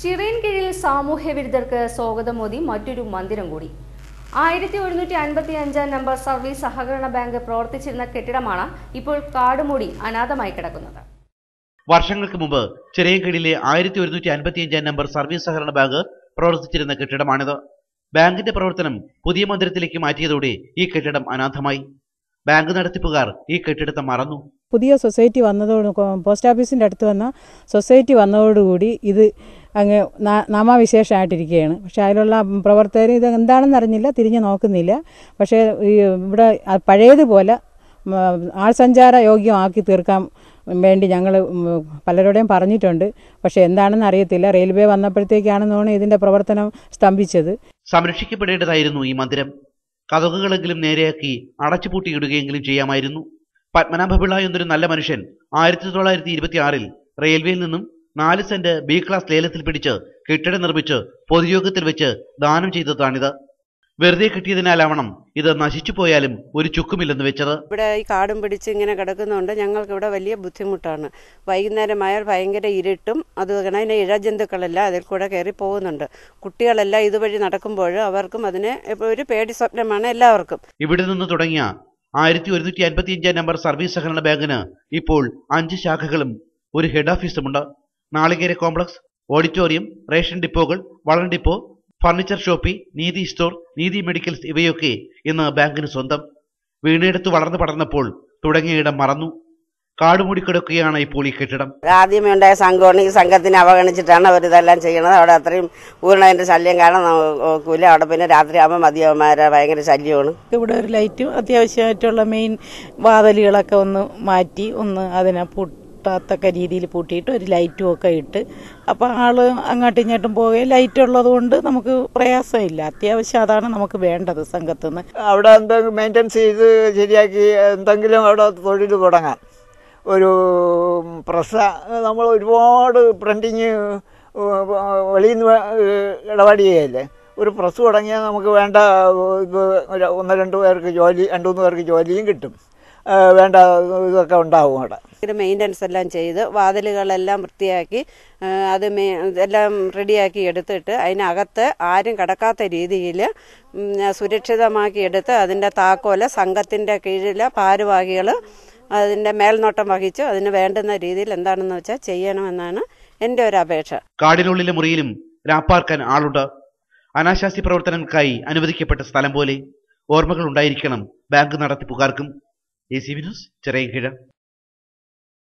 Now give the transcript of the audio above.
ചിറയിൻ കീഴിൽ സാമൂഹ്യ വിരുദ്ധർക്ക് സ്വാഗതം മോദി. മറ്റൊരു മന്ദിരം കൂടി. ആയിരത്തി ഒരുന്നൂറ്റി അൻപത്തി അഞ്ചാം നമ്പർ സർവീസ് സഹകരണ ബാങ്ക് പ്രവർത്തിച്ചിരുന്ന കെട്ടിടമാണ് ഇപ്പോൾ കാടുമൂടി അനാഥമായി കിടക്കുന്നത്. വർഷങ്ങൾക്ക് മുമ്പ് ചിറയൻകീഴിലെ ആയിരത്തി ഒരുന്നൂറ്റി അൻപത്തി അഞ്ചാം നമ്പർ സർവീസ് സഹകരണ ബാങ്ക് പ്രവർത്തിച്ചിരുന്ന കെട്ടിടമാണിത്. ബാങ്കിന്റെ പ്രവർത്തനം പുതിയ മന്ദിരത്തിലേക്ക് മാറ്റിയതോടെ ഈ കെട്ടിടം അനാഥമായി. ബാങ്ക് നടത്തിപ്പുകാർ ഈ കെട്ടിടത്തെ മറന്നു. പുതിയ സൊസൈറ്റി വന്നതോട് പോസ്റ്റ് ഓഫീസിന്റെ അടുത്ത് വന്ന സൊസൈറ്റി വന്നതോടുകൂടി ഇത് അങ്ങ് നാമാവിശേഷമായിട്ടിരിക്കുകയാണ്. പക്ഷേ അതിലുള്ള പ്രവർത്തകർ ഇത് എന്താണെന്ന് അറിഞ്ഞില്ല തിരിഞ്ഞു നോക്കുന്നില്ല. പക്ഷേ ഇവിടെ പഴയതുപോലെ ആൾ ആൾസഞ്ചാര യോഗ്യമാക്കി തീർക്കാൻ വേണ്ടി ഞങ്ങൾ പലരോടെയും പറഞ്ഞിട്ടുണ്ട്. പക്ഷേ എന്താണെന്ന് അറിയത്തില്ല റെയിൽവേ വന്നപ്പോഴത്തേക്കാണെന്നാണ് ഇതിന്റെ പ്രവർത്തനം സ്തംഭിച്ചത്. സംരക്ഷിക്കപ്പെടേണ്ടതായിരുന്നു ഈ മന്ദിരം. കഥകുകളെങ്കിലും നേരെയാക്കി അടച്ചുപൂട്ടിയിടുകയെങ്കിലും ചെയ്യാമായിരുന്നു. പത്മനാഭപിള്ള എന്നൊരു നല്ല മനുഷ്യൻ ആയിരത്തി തൊള്ളായിരത്തി ഇരുപത്തി റെയിൽവേയിൽ നിന്നും നാല് സെന്റ് ബി ക്ലാസ് ലേലത്തിൽ പിടിച്ച് കെട്ടിടം നിർമ്മിച്ച് പൊതുയോഗത്തിൽ വെച്ച് ദാനം ചെയ്തതാണിത്. വെറുതെ കിട്ടിയതിനാലാവണം ഇത് നശിച്ചു പോയാലും ഒരു ചുക്കുമില്ലെന്ന് വെച്ചത്. ഇവിടെ ഈ കാടും പിടിച്ച് ഇങ്ങനെ കിടക്കുന്നതുകൊണ്ട് ഞങ്ങൾക്ക് ഇവിടെ വലിയ ബുദ്ധിമുട്ടാണ്. വൈകുന്നേരമായാൽ ഭയങ്കര ഇരുട്ടും അത് അതിനെ ഇഴജന്തുക്കളെല്ലാം അതിൽ കൂടെ കയറി പോകുന്നുണ്ട്. കുട്ടികളെല്ലാം ഇതുവഴി നടക്കുമ്പോൾ അവർക്കും അതിന് ഒരു പേടി സ്വപ്നമാണ് എല്ലാവർക്കും. ഇവിടെ നിന്ന് തുടങ്ങിയ ആയിരത്തി ഒരുന്നൂറ്റി അൻപത്തി അഞ്ചാം നമ്പർ സർവീസ് സഹകരണ ബാങ്കിന് ഇപ്പോൾ അഞ്ച് ശാഖകളും ഒരു ഹെഡ് ഓഫീസുമുണ്ട്. നാളികേര കോംപ്ലക്സ് ഓഡിറ്റോറിയം റേഷൻ ഡിപ്പോകൾ വളം depot furniture shoppe Neethi store Neethi medicals ഇവയൊക്കെ ഇന്ന് ബാങ്കിന് സ്വന്തം. വീണെടുത്ത് വളർന്നു പടർന്നപ്പോൾ തുടങ്ങിയ ഇടം മറന്നു. കാടുമൂടിക്കിടക്കുകയാണ് ഇപ്പോൾ ഈ കെട്ടിടം. ആദ്യമേ ഉണ്ടായ സംഘമാണ് ഈ സംഘത്തിനെ അവഗണിച്ചിട്ടാണ് അവർ ഇതെല്ലാം ചെയ്യണത് അവിടെ അത്രയും ഊരണതിന്റെ ശല്യം കാരണം നോക്കൂല. അവിടെ പിന്നെ രാത്രി ആകുമ്പോൾ മതിയവന്മാരെ ഭയങ്കര ശല്യമാണ്. ഇവിടെ ഒരു ലൈറ്റും അത്യാവശ്യമായിട്ടുള്ള മെയിൻ വാതലുകളൊക്കെ ഒന്ന് മാറ്റി ഒന്ന് അതിനെ പൂട്ടാത്തക്ക രീതിയിൽ പൂട്ടിയിട്ട് ഒരു ലൈറ്റും ഒക്കെ ഇട്ട്. അപ്പം ആൾ അങ്ങോട്ടും ഇങ്ങോട്ടും പോകുകയും ലൈറ്റ് ഉള്ളതുകൊണ്ട് നമുക്ക് പ്രയാസമില്ല. അത്യാവശ്യം അതാണ് നമുക്ക് വേണ്ടത് സംഘത്തു നിന്ന് അവിടെ എന്തെങ്കിലും മെയിന്റെനൻസ് ചെയ്ത് ശരിയാക്കി എന്തെങ്കിലും അവിടെ തൊഴിൽ തുടങ്ങാം ഒരു പ്രസ നമ്മൾ ഒരുപാട് പ്രിന്റിങ് വെളിയിൽ നിന്ന് ഇടപാട് ചെയ്യല്ലേ? ഒരു പ്രസ് തുടങ്ങിയാൽ നമുക്ക് വേണ്ട ഒന്ന് രണ്ട് പേർക്ക് ജോലി രണ്ട് മൂന്ന് പേർക്ക് ജോലിയും കിട്ടും. വേണ്ട ഇതൊക്കെ ഉണ്ടാവും അവിടെ. മെയിന്റനൻസ് എല്ലാം ചെയ്ത് വാതിലുകളെല്ലാം വൃത്തിയാക്കി അത് എല്ലാം റെഡിയാക്കി എടുത്തിട്ട് അതിനകത്ത് ആരും കിടക്കാത്ത രീതിയിൽ സുരക്ഷിതമാക്കി എടുത്ത് അതിന്റെ താക്കോൽ സംഘത്തിന്റെ കീഴിലെ ഭാരവാഹികൾ അതിന്റെ മേൽനോട്ടം വഹിച്ച് അതിന് വേണ്ടുന്ന രീതിയിൽ എന്താണെന്ന് വെച്ചാൽ ചെയ്യണമെന്നാണ് എന്റെ ഒരു അപേക്ഷ. കാടിനുള്ളിലെ മുറിയിലും രാപ്പാർക്കാൻ ആളുണ്ട്. അനാശാസ്യ പ്രവർത്തനങ്ങൾക്കായി അനുവദിക്കപ്പെട്ട സ്ഥലം പോലെ ഓർമ്മകൾ ഉണ്ടായിരിക്കണം ബാങ്ക് നടത്തിപ്പുകാർക്കും. Y si menos.